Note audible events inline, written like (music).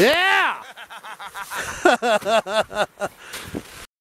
Yeah! (laughs)